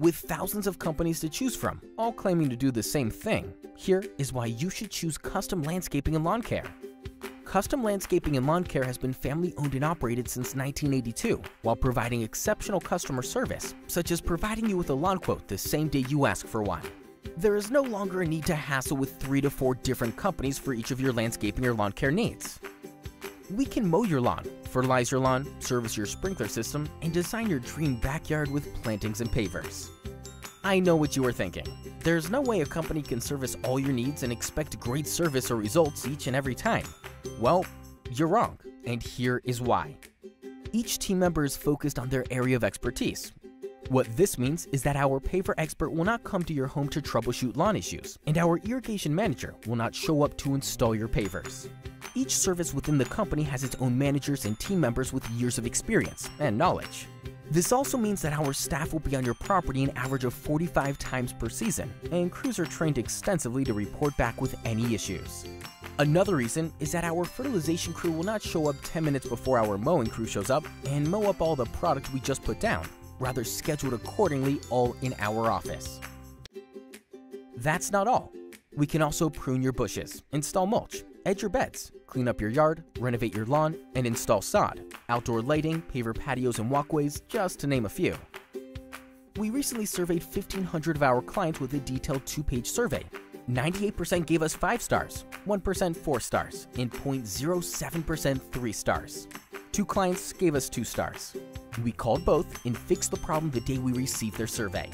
With thousands of companies to choose from, all claiming to do the same thing, here is why you should choose Custom Landscaping and Lawn Care. Custom Landscaping and Lawn Care has been family owned and operated since 1982, while providing exceptional customer service, such as providing you with a lawn quote the same day you ask for one. There is no longer a need to hassle with three to four different companies for each of your landscaping or lawn care needs. We can mow your lawn, fertilize your lawn, service your sprinkler system, and design your dream backyard with plantings and pavers. I know what you are thinking. There's no way a company can service all your needs and expect great service or results each and every time. Well, you're wrong, and here is why. Each team member is focused on their area of expertise. What this means is that our paver expert will not come to your home to troubleshoot lawn issues, and our irrigation manager will not show up to install your pavers. Each service within the company has its own managers and team members with years of experience and knowledge. This also means that our staff will be on your property an average of 45 times per season, and crews are trained extensively to report back with any issues. Another reason is that our fertilization crew will not show up 10 minutes before our mowing crew shows up and mow up all the product we just put down, rather scheduled accordingly all in our office. That's not all. We can also prune your bushes, install mulch, edge your beds, clean up your yard, renovate your lawn, and install sod, outdoor lighting, paver patios and walkways, just to name a few. We recently surveyed 1,500 of our clients with a detailed two-page survey. 98% gave us 5 stars, 1% 4 stars, and 0.07% 3 stars. Two clients gave us 2 stars. We called both and fixed the problem the day we received their survey.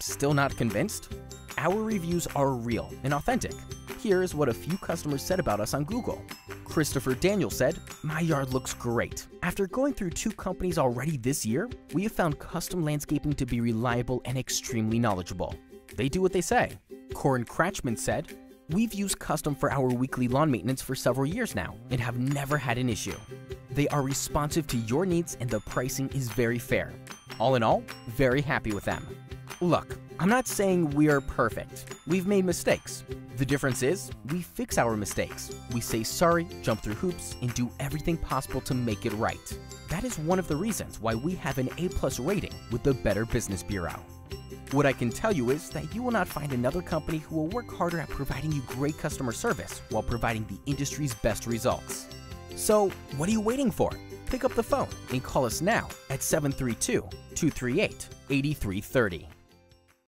Still not convinced? Our reviews are real and authentic. Here is what a few customers said about us on Google. Christopher Daniel said, My yard looks great. After going through two companies already this year, we have found custom landscaping to be reliable and extremely knowledgeable. They do what they say. Corin Kratchman said, We've used Custom for our weekly lawn maintenance for several years now and have never had an issue. They are responsive to your needs and the pricing is very fair. All in all, very happy with them. Look, I'm not saying we're perfect. We've made mistakes. The difference is, we fix our mistakes. We say sorry, jump through hoops, and do everything possible to make it right. That is one of the reasons why we have an A-plus rating with the Better Business Bureau. What I can tell you is that you will not find another company who will work harder at providing you great customer service while providing the industry's best results. So, what are you waiting for? Pick up the phone and call us now at 732 238 8330.